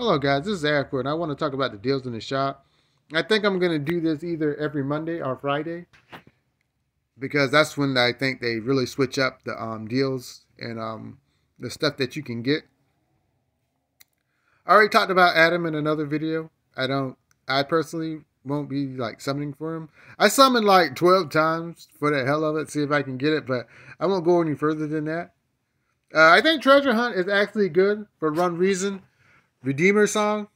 Hello guys, this is Eric and I want to talk about the deals in the shop. I think I'm going to do this either every Monday or Friday because that's when I think they really switch up the um, deals and um, the stuff that you can get. I already talked about Adam in another video. I don't, I personally won't be like summoning for him. I summoned like 12 times for the hell of it, see if I can get it, but I won't go any further than that. Uh, I think Treasure Hunt is actually good for one reason. Redeemer song.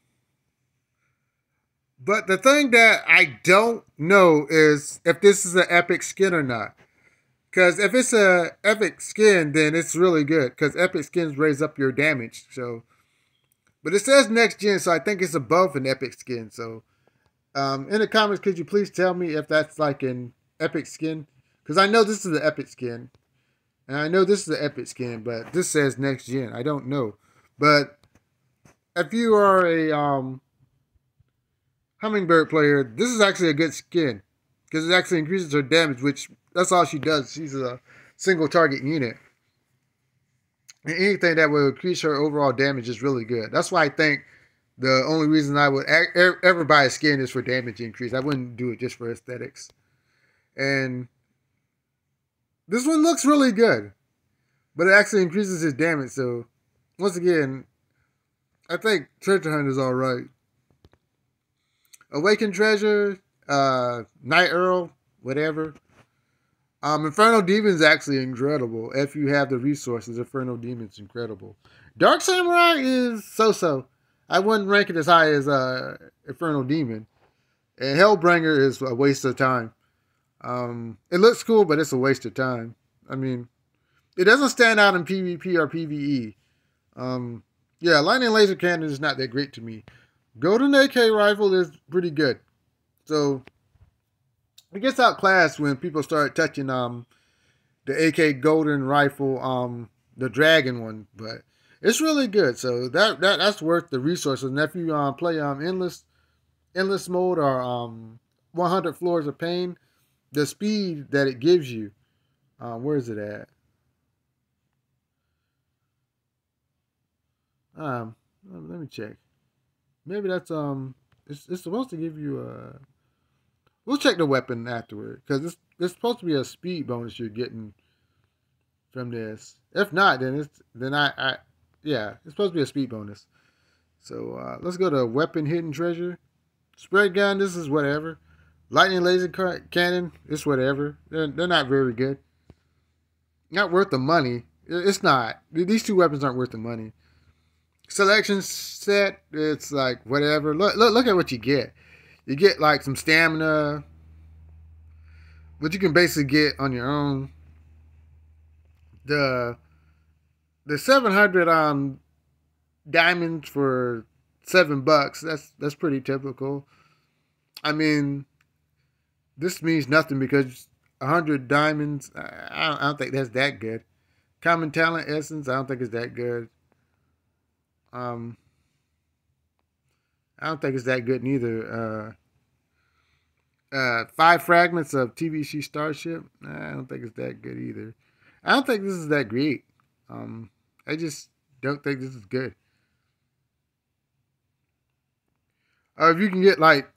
But the thing that I don't know is if this is an epic skin or not. Because if it's a epic skin, then it's really good. Because epic skins raise up your damage. So, but it says next gen, so I think it's above an epic skin. So, um, in the comments, could you please tell me if that's like an epic skin? Because I know this is an epic skin. And I know this is an epic skin, but this says next gen. I don't know. But if you are a um, hummingbird player, this is actually a good skin. Because it actually increases her damage, which that's all she does. She's a single target unit. And anything that will increase her overall damage is really good. That's why I think the only reason I would ever buy a skin is for damage increase. I wouldn't do it just for aesthetics. And this one looks really good, but it actually increases his damage. So, once again, I think Treasure Hunt is all right. Awakened Treasure, uh, Night Earl, whatever. Um, Inferno Demon's actually incredible if you have the resources. Inferno Demon's incredible. Dark Samurai is so-so. I wouldn't rank it as high as uh, Inferno Demon. And Hellbringer is a waste of time. Um, it looks cool, but it's a waste of time. I mean, it doesn't stand out in PvP or PvE. Um, yeah, lightning laser cannon is not that great to me. Golden AK rifle is pretty good. So it gets outclassed when people start touching um the AK golden rifle, um the dragon one, but it's really good. So that, that that's worth the resources. And if you um play um endless endless mode or um 100 floors of pain, the speed that it gives you. Um, where is it at? Um, let me check. Maybe that's um, it's it's supposed to give you a. We'll check the weapon afterward because it's it's supposed to be a speed bonus you're getting from this. If not, then it's then I I yeah, it's supposed to be a speed bonus. So uh, let's go to weapon hidden treasure. Spread gun. This is whatever. Lightning laser cannon, it's whatever. They're, they're not very good. Not worth the money. It's not. These two weapons aren't worth the money. Selection set, it's like whatever. Look, look, look at what you get. You get like some stamina, but you can basically get on your own. The the 700 um diamonds for seven bucks. That's that's pretty typical. I mean, this means nothing because 100 diamonds, I don't, I don't think that's that good. Common talent essence, I don't think it's that good. Um, I don't think it's that good neither. Uh, uh, five fragments of TVC Starship, I don't think it's that good either. I don't think this is that great. Um, I just don't think this is good. Or if you can get like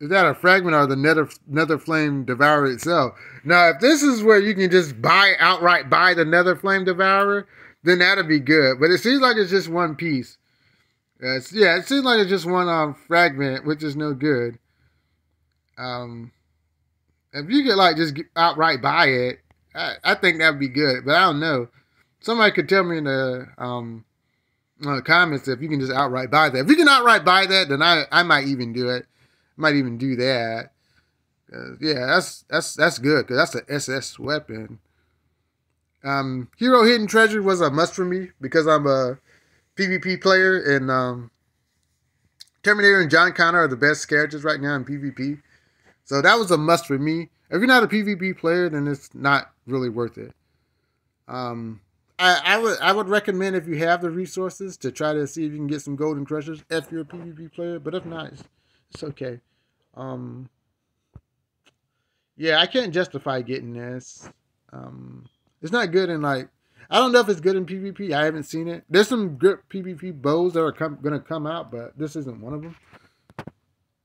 is that a fragment or the nether nether flame devourer itself? Now, if this is where you can just buy outright buy the nether flame devourer, then that'd be good. But it seems like it's just one piece. Uh, yeah, it seems like it's just one um fragment, which is no good. Um, if you could like just outright buy it, I, I think that'd be good. But I don't know. Somebody could tell me in the um uh, comments if you can just outright buy that. If you can outright buy that, then I I might even do it I might even do that. Uh, yeah, that's that's that's good because that's an SS weapon. Um, Hero Hidden Treasure was a must for me because I'm a PvP player and um, Terminator and John Connor are the best characters right now in PvP. So that was a must for me. If you're not a PvP player, then it's not really worth it. Um, I, I would I would recommend if you have the resources to try to see if you can get some golden crushers if you're a PvP player. But if not, it's, it's okay. Um, yeah, I can't justify getting this. Um, it's not good in like I don't know if it's good in PvP. I haven't seen it. There's some good PvP bows that are com- gonna come out, but this isn't one of them.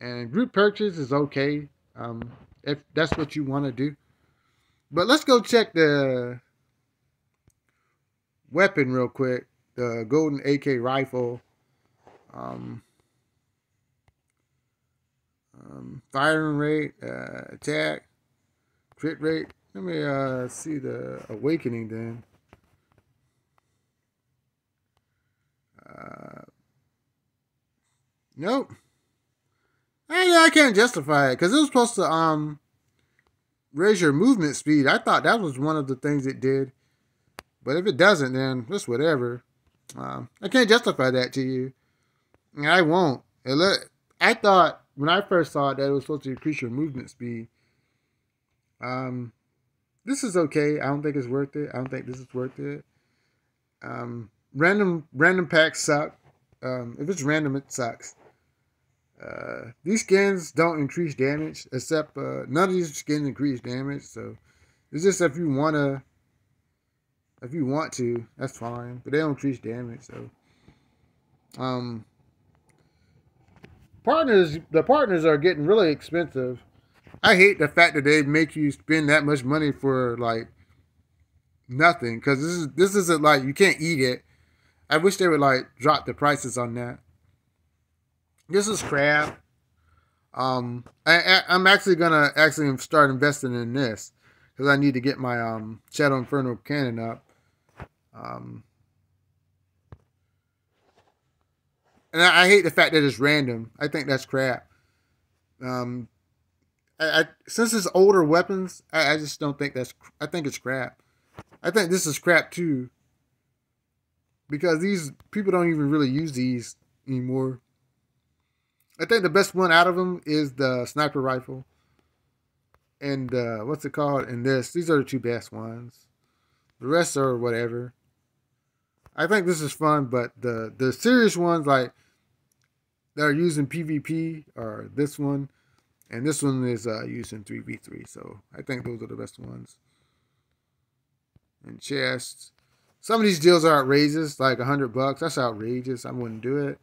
And group purchase is okay, um, if that's what you want to do. But let's go check the weapon real quick. The golden AK rifle. Um, um, firing rate, uh, attack, crit rate. Let me uh, see the awakening then. Uh, nope. I, I can't justify it because it was supposed to um raise your movement speed. I thought that was one of the things it did. But if it doesn't, then just whatever. Um, I can't justify that to you. I won't. I thought when I first saw it that it was supposed to increase your movement speed. Um, this is okay. I don't think it's worth it. I don't think this is worth it. Um, random random packs suck. Um, if it's random, it sucks. Uh, these skins don't increase damage, except uh, none of these skins increase damage. So it's just if you wanna, if you want to, that's fine. But they don't increase damage. So, um, partners, the partners are getting really expensive. I hate the fact that they make you spend that much money for like nothing because this is this isn't like you can't eat it. I wish they would like drop the prices on that. This is crap. Um, I, I am actually gonna actually start investing in this because I need to get my um Shadow Inferno cannon up. Um, and I, I hate the fact that it's random. I think that's crap. Um, I, I, since it's older weapons, I, I just don't think that's. I think it's crap. I think this is crap too. Because these people don't even really use these anymore. I think the best one out of them is the sniper rifle. And uh, what's it called? And this. These are the two best ones. The rest are whatever. I think this is fun, but the the serious ones like that are using PvP are this one and this one is uh, using 3v3, so I think those are the best ones. And chests. Some of these deals are outrageous, like a hundred bucks. That's outrageous. I wouldn't do it.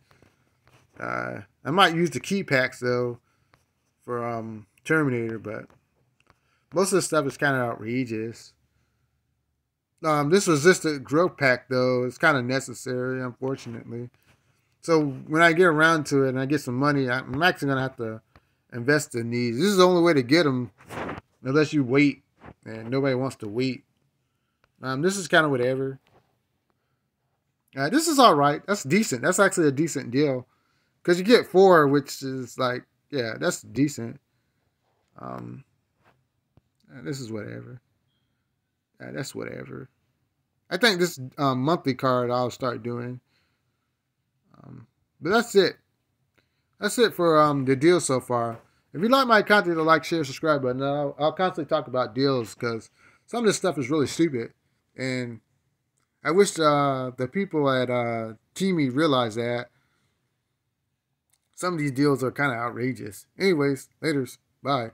Uh, I might use the key packs though for um, Terminator, but most of the stuff is kind of outrageous. Um, this resistant growth pack though is kind of necessary, unfortunately. So when I get around to it and I get some money, I'm actually gonna have to invest in these. This is the only way to get them, unless you wait, and nobody wants to wait. Um, this is kind of whatever. Uh, this is all right. That's decent. That's actually a decent deal, because you get four, which is like, yeah, that's decent. Um, this is whatever. Yeah, that's whatever. I think this um, monthly card I'll start doing. Um, but that's it that's it for um, the deal so far. If you like my content, the like, share, subscribe button. I'll, I'll constantly talk about deals because some of this stuff is really stupid. And I wish uh, the people at uh, TiMi realize that. Some of these deals are kind of outrageous. Anyways, laters. Bye.